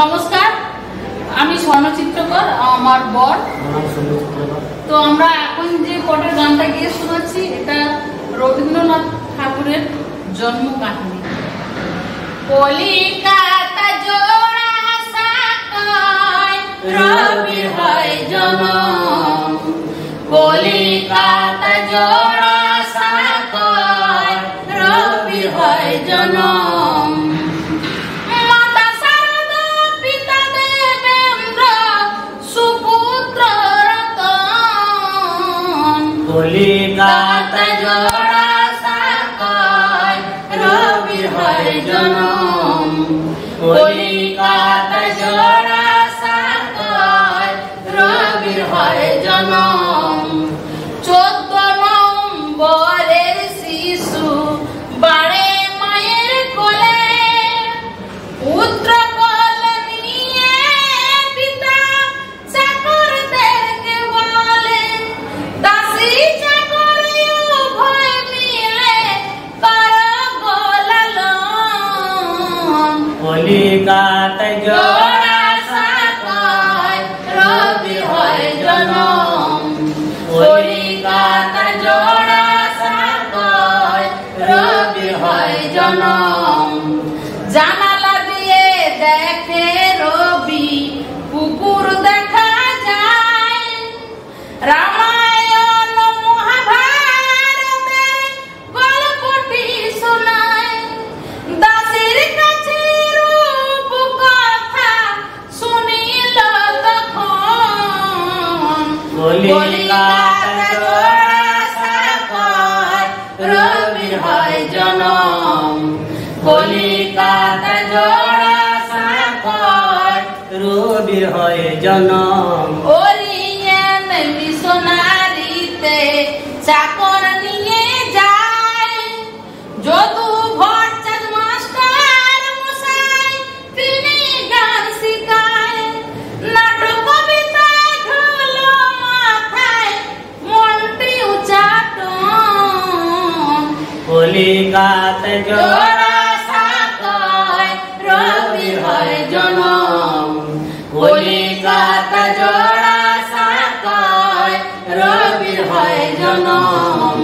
নমস্কার, আমি স্বর্ণ চিত্রকর, আমার বর। তো আমরা এখন যে পটের গানটা গিয়ে শোনাচ্ছি, এটা রবীন্দ্রনাথ ঠাকুরের জন্ম কাহিনী কলিকাতা জোড়া সাকায়, রবি হয় কলিকাতা জোড়া গাত জোড়া সাকল রবির হয় জনম। কলিকাতা জোড়া হয় জনম। জানালা দিয়ে দেখে রবি কুকুর দেখা যায়। রামা হয় জনম। ওলি সোনারিতে চাকর নিয়ে যায়। যত গাতা জোড়া সাকল রবির হয় জনম।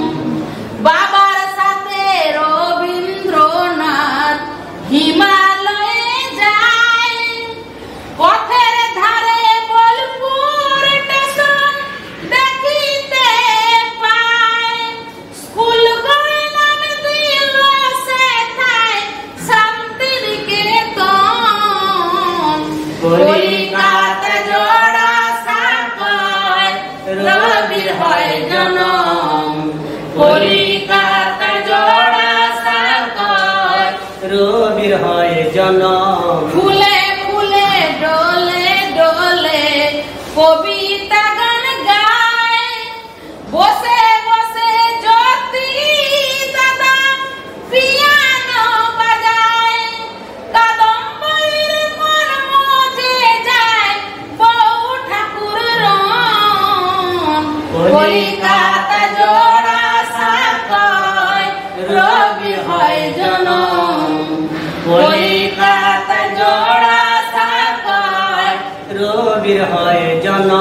बिरहाए जाना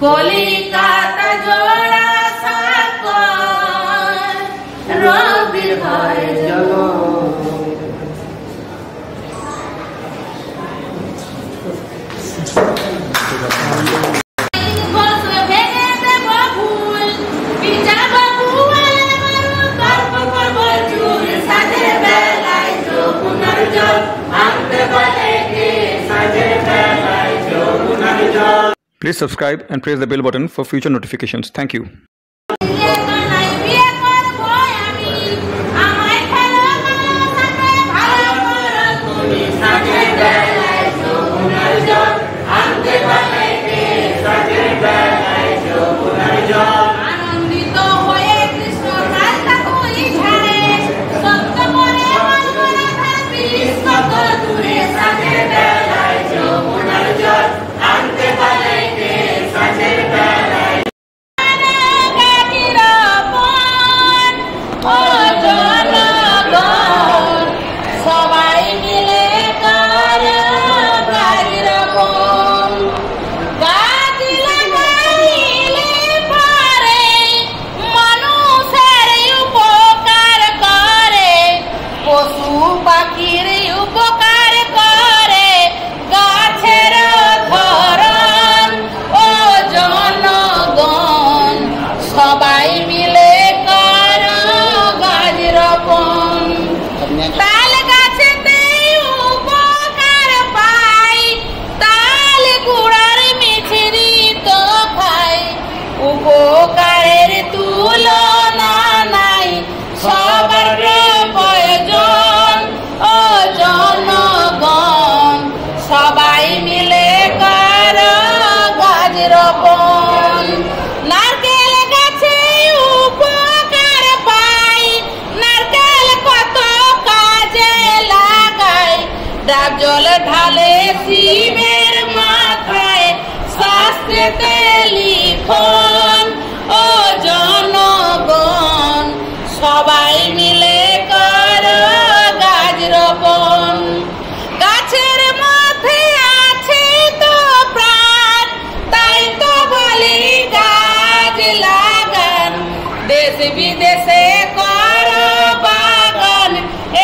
Kolika subscribe and press the bell button for future notifications. Thank you. faquirem o. সবাই মিলে করো গাছ রোপণ। গাছের মধ্যে আছে তো প্রাণ, তাই তো বলি গাছ লাগান। দেশ বিদেশে কর বাগান,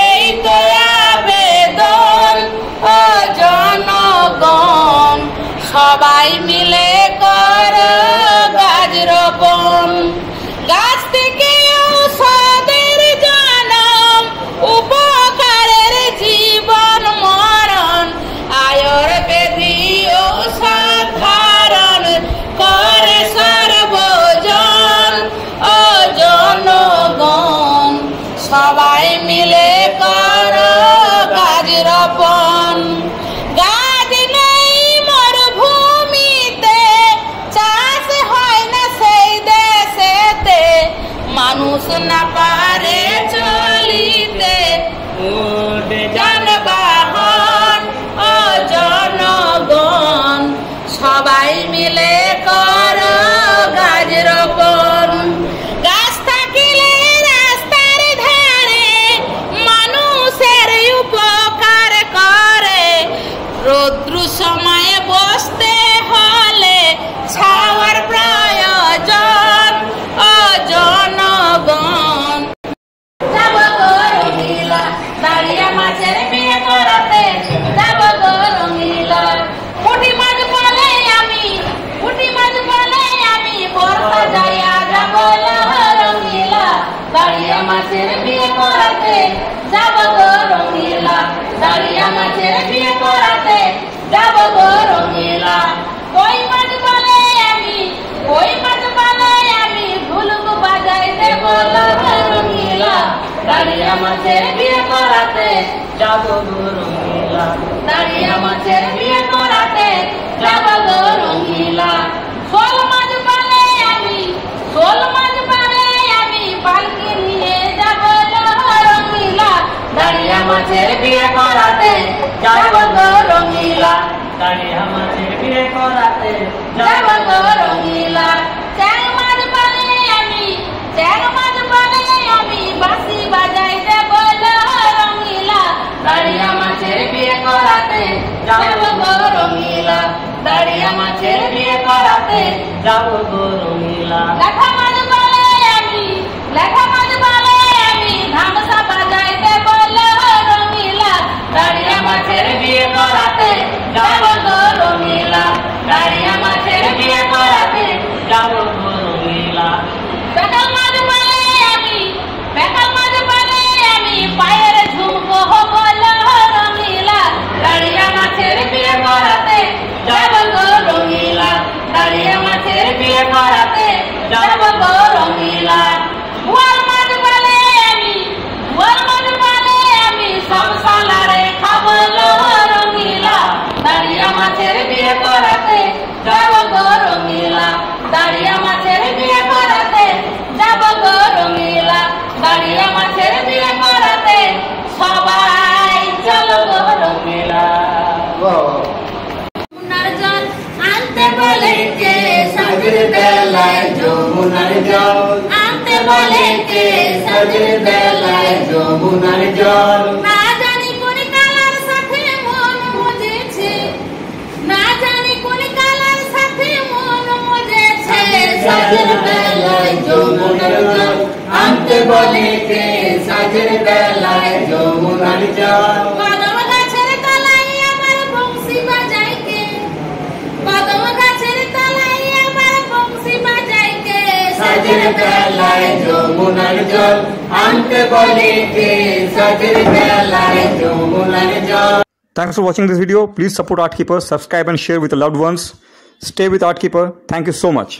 এই তো আবেদন ও জনগণ। সবাই মিলে मिले को আমাকে বিয়ে করাতে যাব রঙিলা। দাড়ি আমাকে বিয়ে করাতে যাব রঙিলা। শোল মাছ পালে আমি, শোল মাছ পালে আমি পালকি নিয়ে যাব রঙিলা। দাড়ি আমাকে বিয়ে করাতে যাব রঙিলা। দাড়ি আমাকে বিয়ে করাতে যাব দাঁড়িয়া মাছের বিয়ে করাতে যাব গরমিলা দাঁড়িয়া মাছের বিয়ে করাতে যাব গরমিলা লেখা মাছ বলে আমি লেখা মাছ বলে আমি ধামসা বাজাইতে বললে রমিলা দাঁড়িয়া মাছের বিয়ে করাতে যাব গরমিলা দাঁড়িয়া মাছের বিয়ে করাতে যাব গরমিলা জল আনতে বলে কে? সাজের বেলায় যমুনার জল। না জানি কোন কালার সাথে মন মজেছে। না জানি কোন কালার সাথে মন মজেছে। সাজের বেলায় যমুনার জল। আনতে বলে কে? সাজের বেলায় যমুনার জল। যমুনার জল আনতে বলে কে সাজের বেলায় যমুনার জল Thanks for watching this video. Please support Art Keeper, subscribe and share with your loved ones. Stay with Art Keeper. Thank you so much.